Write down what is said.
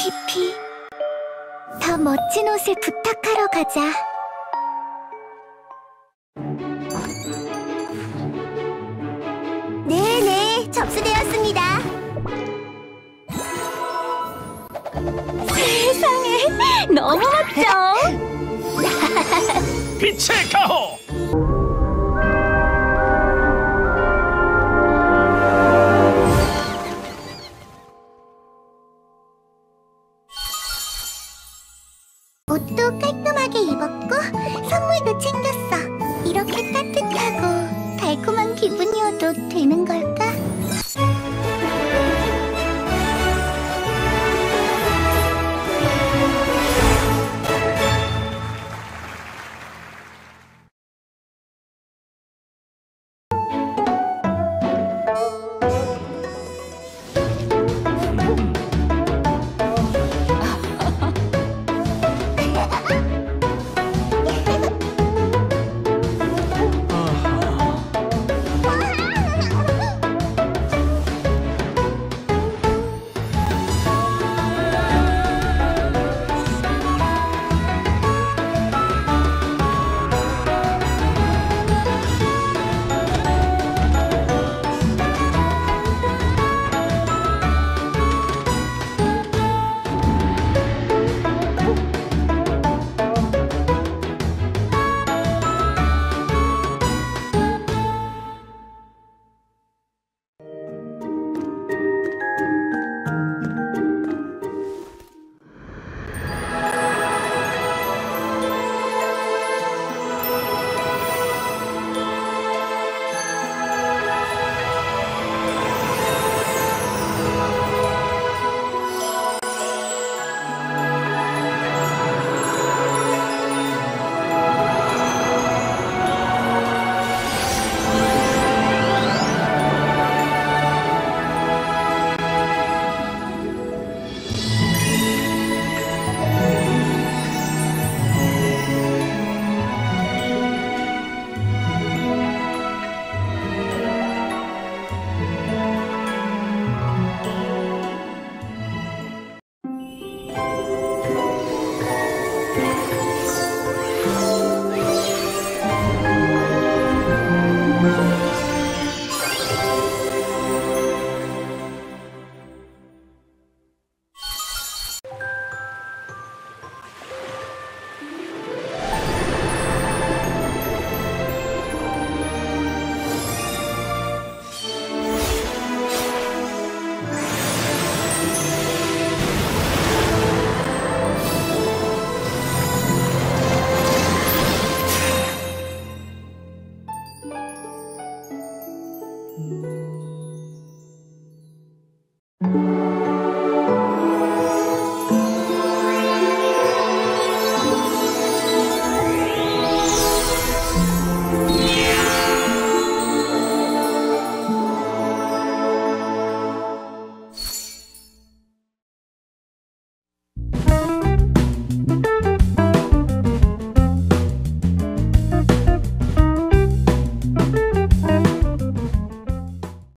피피. 더 멋진 옷을 부탁하러 가자. 네네, 접수되었습니다. 세상에, 너무 멋져. 빛의 가호 옷도 깔끔하게 입었고 선물도 챙겼어. 이렇게 따뜻하고 달콤한 기분이어도 되는 걸까?